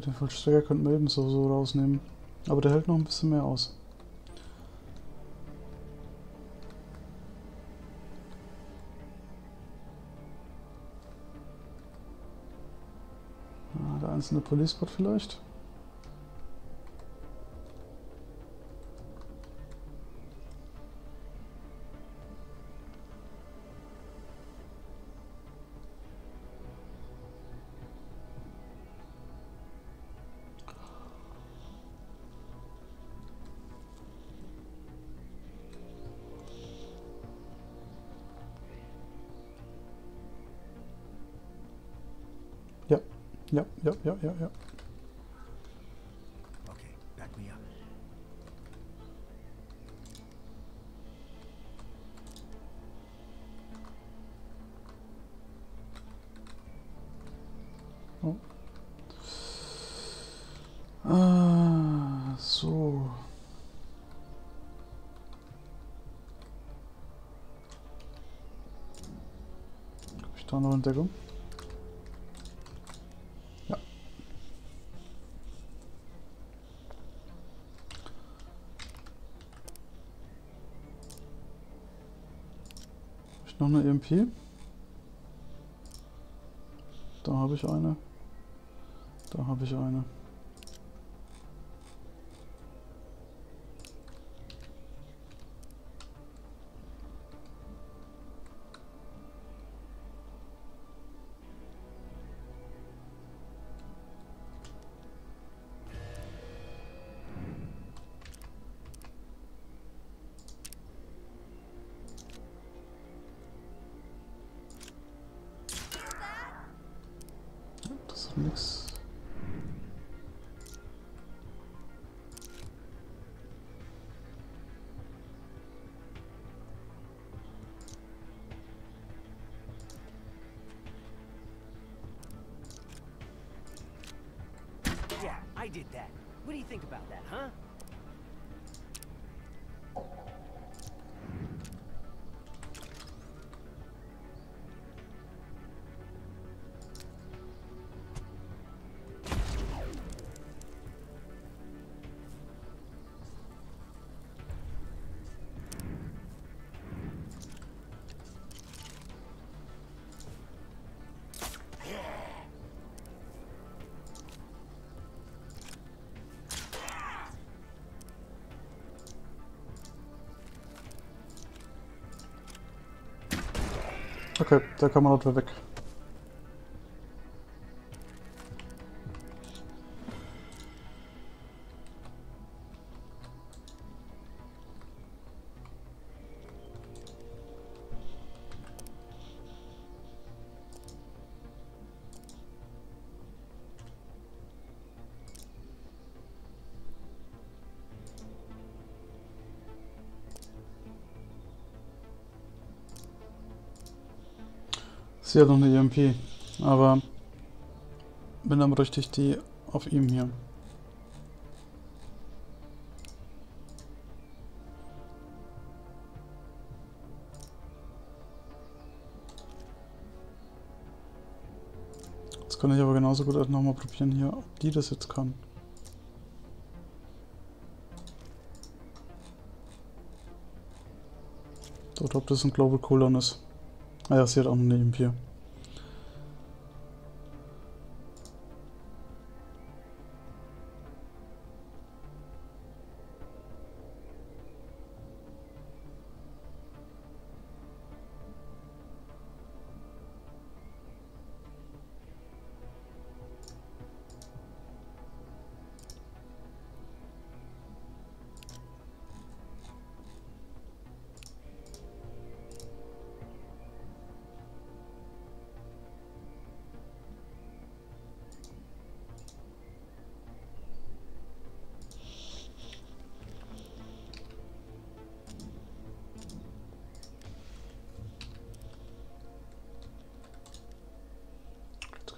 Den Vollstrecker könnten wir ebenso so rausnehmen. Aber der hält noch ein bisschen mehr aus. Ah, der einzelne Police-Bot vielleicht. Ja, ja, ja, ja, ja. Okay, back me up. Ah, so. Ich da noch Entdeckung? Ja. Hab ich noch eine EMP? Da habe ich eine. Da habe ich eine. I did that. What do you think about that, huh? Okay, da kann Sie hat noch eine EMP, aber wenn dann richtig die auf ihm hier. Jetzt kann ich aber genauso gut nochmal probieren hier, ob die das jetzt kann. Oder ob das ein Global Cooldown ist. Ah ja, sie hat auch eine EMP. Jetzt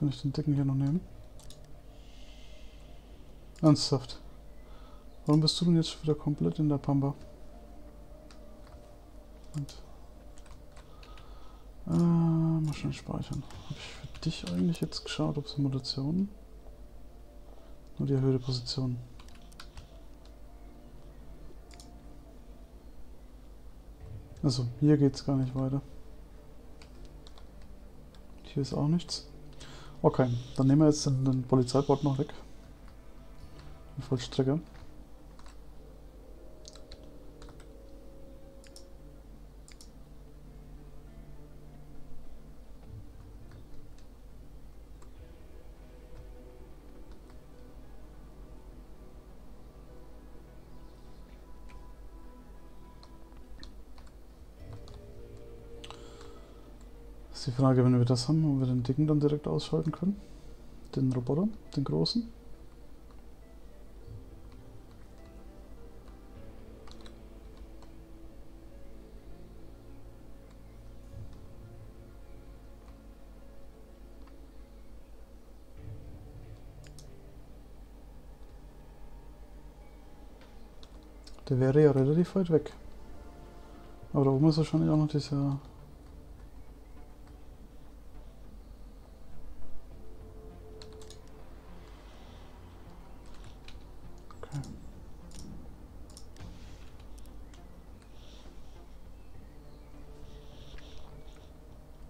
kann ich den dicken hier noch nehmen. Ernsthaft. Warum bist du denn jetzt schon wieder komplett in der Pampa? Und äh, mal schnell speichern. Habe ich für dich eigentlich jetzt geschaut, ob Simulationen? Nur die erhöhte Position. Also, hier geht's gar nicht weiter. Hier ist auch nichts. Okay, dann nehmen wir jetzt den, den Polizeibot noch weg. Den Vollstrecker. Ist die Frage, wenn wir das haben, ob wir den dicken dann direkt ausschalten können. Den Roboter, den großen. Der wäre ja relativ weit weg. Aber da oben ist wahrscheinlich auch noch dieser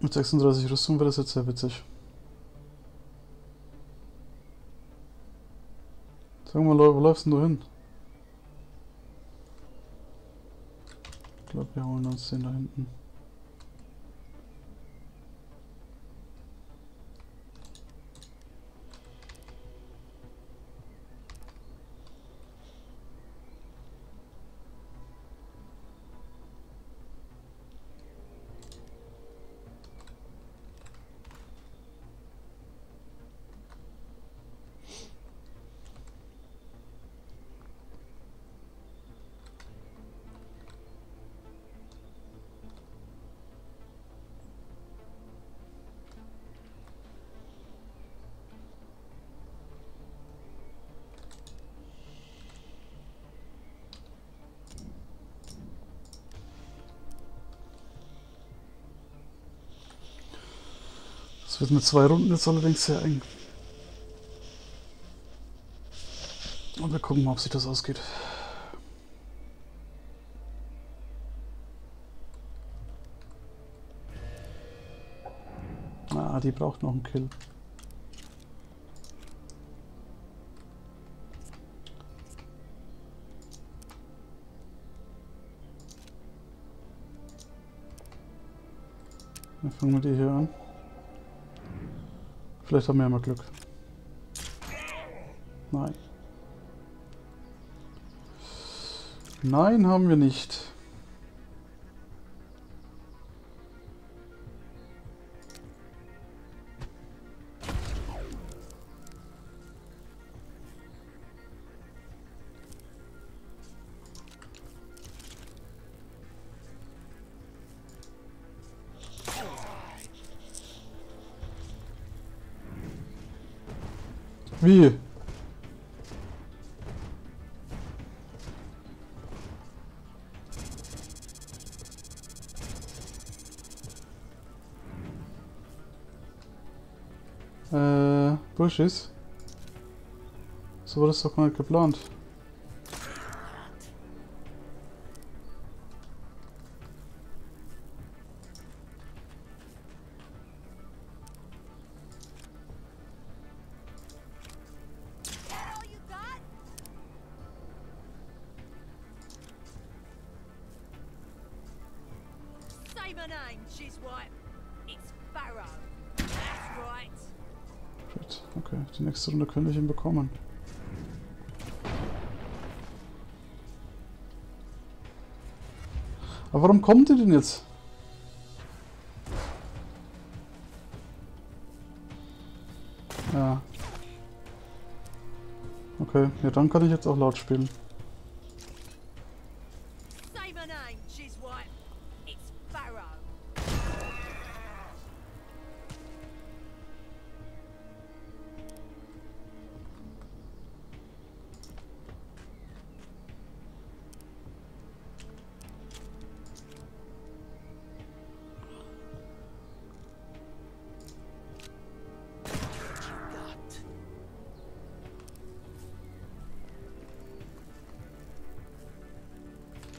Mit 36 Rüstung wäre das jetzt sehr witzig. Sag mal, wo läufst denn du hin? Ich glaube, wir holen uns den da hinten. Das wird mit zwei Runden jetzt allerdings sehr eng. Und wir gucken mal, ob sich das ausgeht. Ah, die braucht noch einen Kill. Wir fangen mit ihr hier an. Vielleicht haben wir ja mal Glück. Nein. Nein, haben wir nicht. Äh, Bushes? So war das doch mal geplant. Könnte ich ihn bekommen. Aber warum kommt ihr denn jetzt? Ja. Okay, ja dann kann ich jetzt auch laut spielen.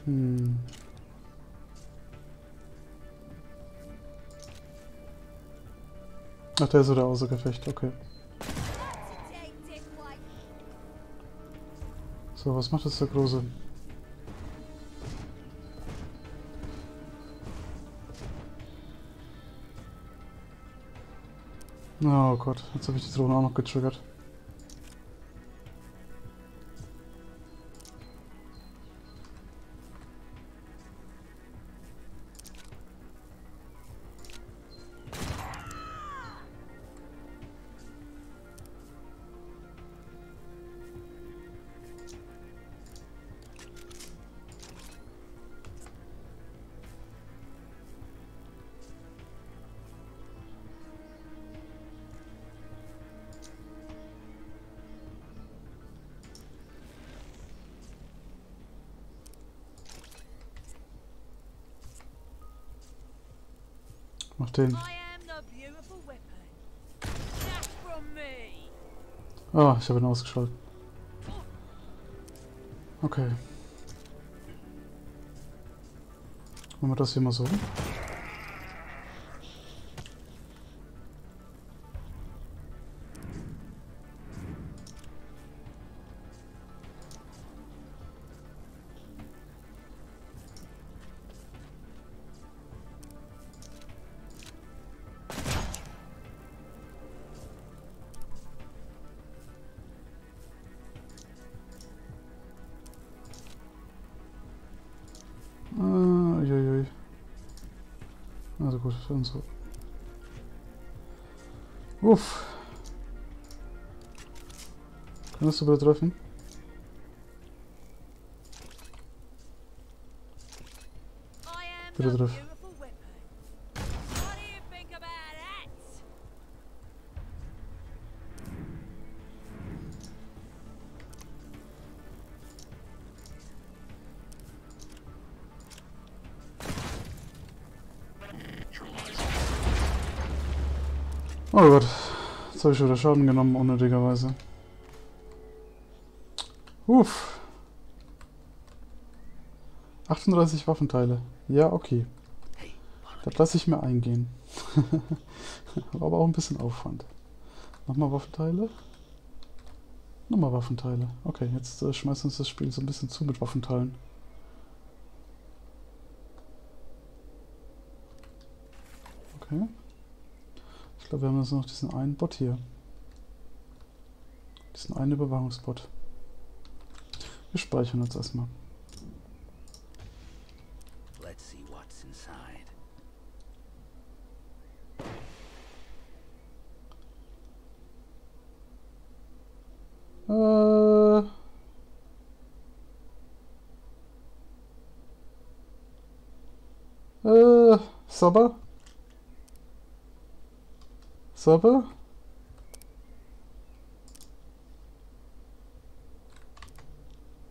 Hm. Ach, der ist wieder außer Gefecht, okay. So, was macht jetzt der Große? Oh Gott, jetzt habe ich die Drohne auch noch getriggert. Mach den. Ah, ich habe ihn ausgeschaltet. Okay. Machen wir das hier mal so. Also gut, dann so. Uff. Kannst du bitte treffen? I am Bitte Oh Gott. Jetzt habe ich wieder Schaden genommen, unnötigerweise. Uff. 38 Waffenteile. Ja, okay. Das lasse ich mir eingehen. War aber auch ein bisschen Aufwand. Nochmal Waffenteile. Nochmal Waffenteile. Okay, jetzt äh, schmeißt uns das Spiel so ein bisschen zu mit Waffenteilen. Okay. Ich glaube, wir haben jetzt noch diesen einen Bot hier. Diesen einen Überwachungsbot. Wir speichern jetzt erstmal. Let's see what's inside. Äh. Äh, Sabber? Sabber?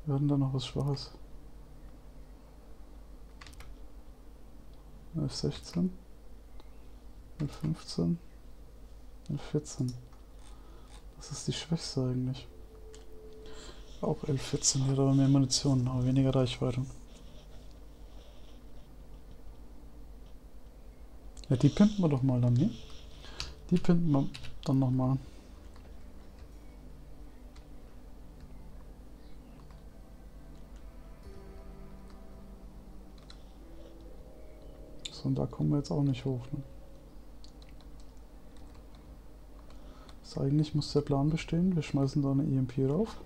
Wir hatten da noch was Schwaches. F16 F15 F14 Das ist die schwächste eigentlich. Auch L14, die hat aber mehr Munition, aber weniger Reichweite. Ja, die pimpen wir doch mal dann, ne? Die pimpen wir dann nochmal. So, und da kommen wir jetzt auch nicht hoch, ne? So, eigentlich muss der Plan bestehen. Wir schmeißen da eine EMP rauf.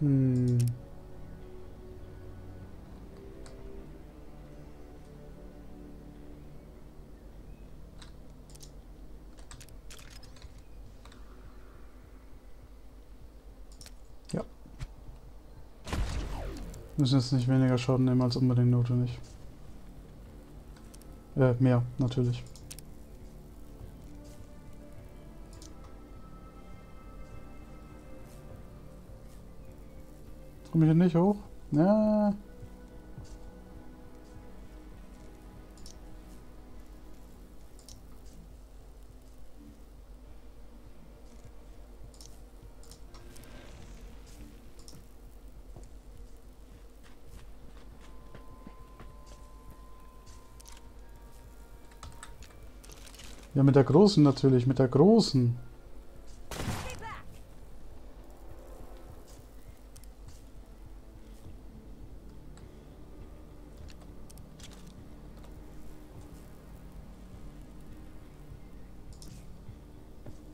Hm. Ja. Müssen jetzt nicht weniger Schaden nehmen als unbedingt notwendig. Äh, mehr, natürlich. Komme ich hier nicht hoch? Ja. Ja, mit der großen natürlich, mit der großen.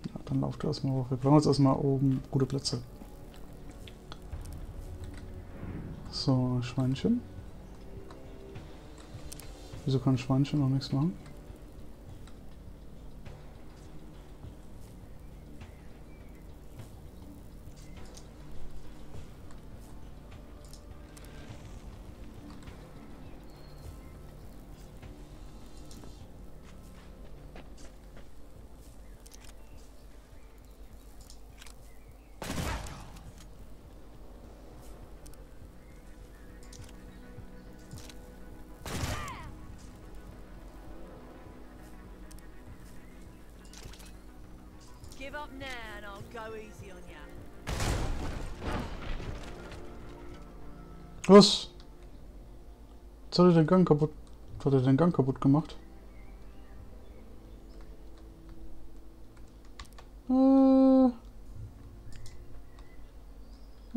Ja, dann lauft er erstmal hoch. Wir brauchen jetzt erstmal oben gute Plätze. So, Schweinchen. Wieso kann Schweinchen noch nichts machen? Was? Jetzt hat er den Gang kaputt. Hat er den Gang kaputt gemacht? Äh.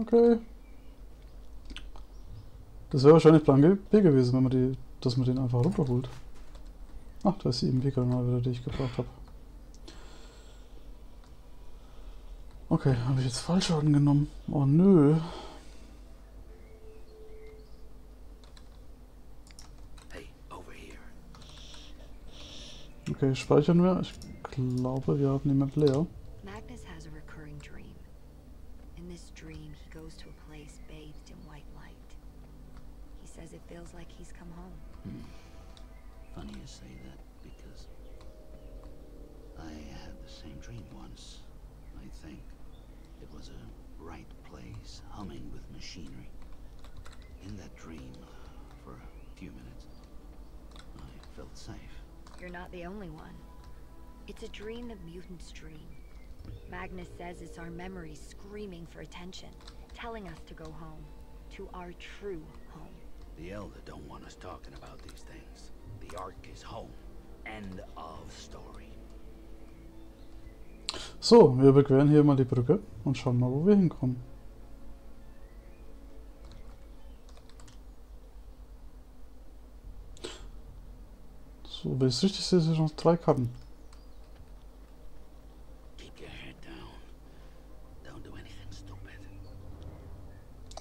Okay. Das wäre wahrscheinlich Plan B gewesen, wenn man die, dass man den einfach runterholt. Ach, da ist die Wegkanal wieder, die ich gebraucht habe. Okay, habe ich jetzt Fallschaden genommen? Oh nö. Okay, speichern wir. Ich glaube, wir haben niemand leer. Magnus has a recurring dream. In this dream, he goes to a place bathed in white light. He says it feels like he's come home. Hmm. Funny you say that because I had the same dream once, I think. It was a bright place humming with machinery. In that dream, for a few minutes, I felt safe. You're not the only one. It's a dream the mutants dream. Magnus says it's our memories screaming for attention, telling us to go home. To our true home. The Elder don't want us talking about these things. The Ark is home. End of story. So, wir überqueren hier mal die Brücke und schauen mal, wo wir hinkommen. Es richtig sehe, sind noch drei Karten.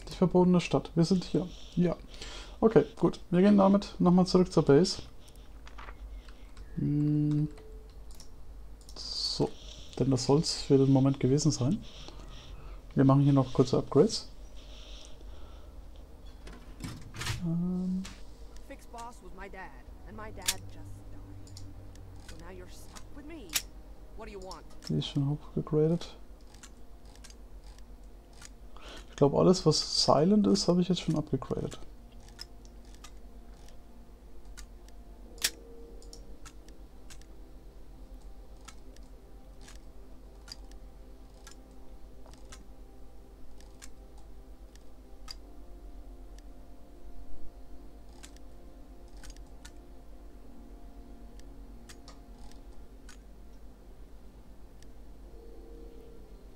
Die verbotene Stadt. Wir sind hier. Ja. Okay, gut. Wir gehen damit nochmal zurück zur Base. Hm. So. Denn das soll es für den Moment gewesen sein. Wir machen hier noch kurze Upgrades. Schon hochgegradet. Ich glaube, alles, was silent ist, habe ich jetzt schon abgegradet.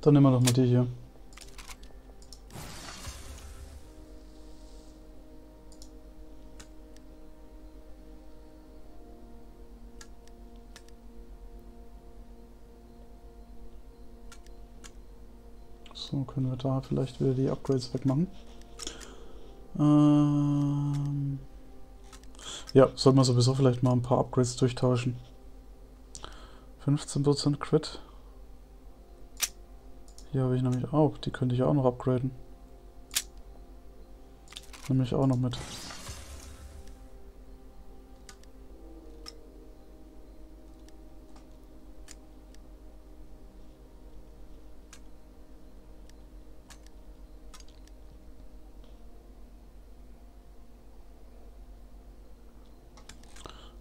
Dann nehmen wir doch mal die hier. So, können wir da vielleicht wieder die Upgrades wegmachen. Ähm ja, sollten wir sowieso vielleicht mal ein paar Upgrades durchtauschen. 15% Crit. Hier habe ich nämlich auch, die könnte ich auch noch upgraden. Nehme ich auch noch mit.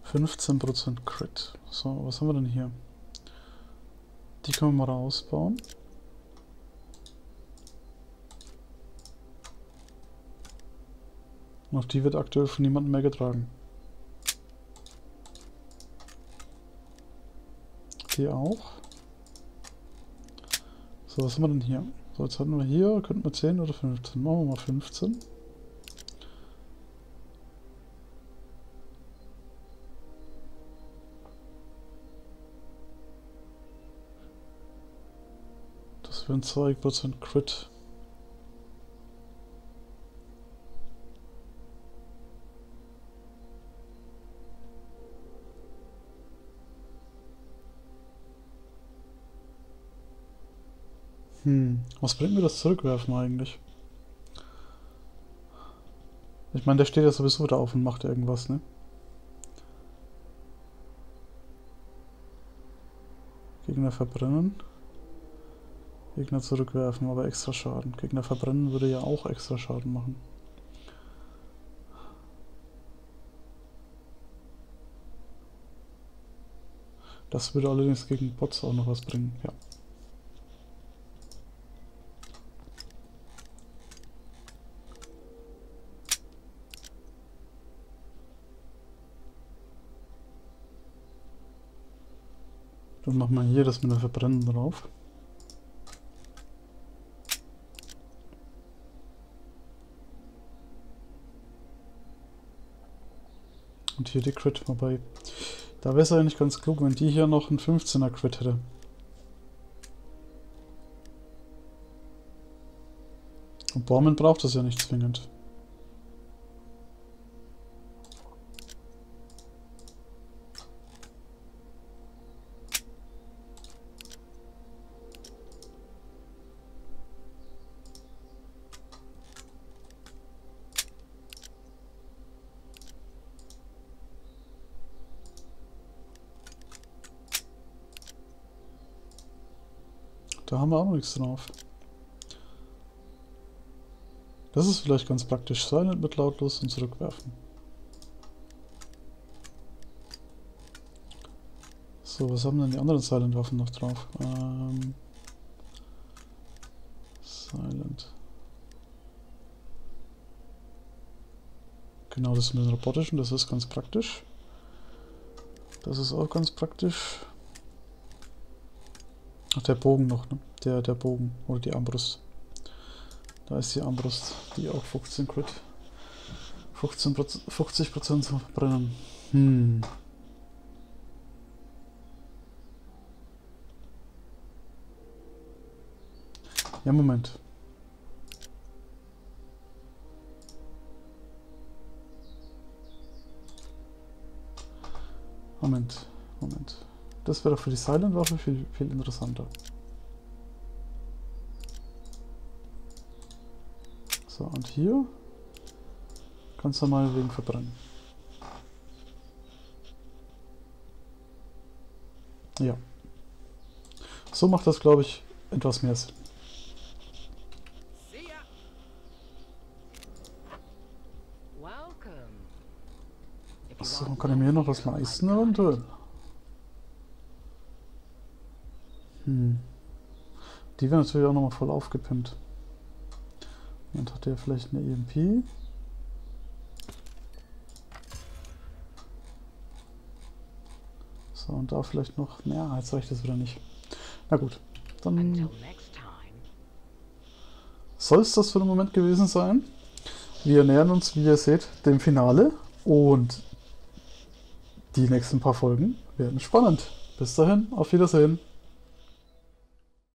Fünfzehn Prozent Crit. So, was haben wir denn hier? Die können wir mal rausbauen. Und auf die wird aktuell von niemandem mehr getragen. Die auch. So, was haben wir denn hier? So, jetzt hatten wir hier, könnten wir 10 oder 15. Machen wir mal 15. Das wären 2% Crit. Hm, was bringt mir das Zurückwerfen eigentlich? Ich meine, der steht ja sowieso da auf und macht irgendwas, ne? Gegner verbrennen. Gegner zurückwerfen, aber extra Schaden. Gegner verbrennen würde ja auch extra Schaden machen. Das würde allerdings gegen Bots auch noch was bringen, ja. Dann machen wir hier das mit dem Verbrennen drauf. Und hier die Crit, wobei, da wäre es eigentlich ganz klug, wenn die hier noch einen 15er Crit hätte. Und Borman braucht das ja nicht zwingend. Da haben wir auch noch nichts drauf. Das ist vielleicht ganz praktisch. Silent mit lautlos und zurückwerfen. So, was haben denn die anderen Silent-Waffen noch drauf? Ähm, Silent. Genau, das mit den robotischen, das ist ganz praktisch. Das ist auch ganz praktisch. Ach, der Bogen noch, ne? Der, der Bogen. Oder die Armbrust. Da ist die Armbrust, die auch 15 Crit. 15 50% verbrennen. Hm. Ja, Moment. Moment, Moment. Das wäre doch für die Silent-Waffe viel, viel interessanter. So, und hier kannst du mal wegen verbrennen. Ja. So macht das, glaube ich, etwas mehr Sinn. Achso, kann ich mir noch was leisten eventuell? Hm. Die wäre natürlich auch nochmal voll aufgepimpt. Und hat der vielleicht eine EMP? So, und da vielleicht noch... Naja, jetzt reicht das wieder nicht. Na gut, dann... Soll es das für den Moment gewesen sein? Wir nähern uns, wie ihr seht, dem Finale. Und die nächsten paar Folgen werden spannend. Bis dahin, auf Wiedersehen.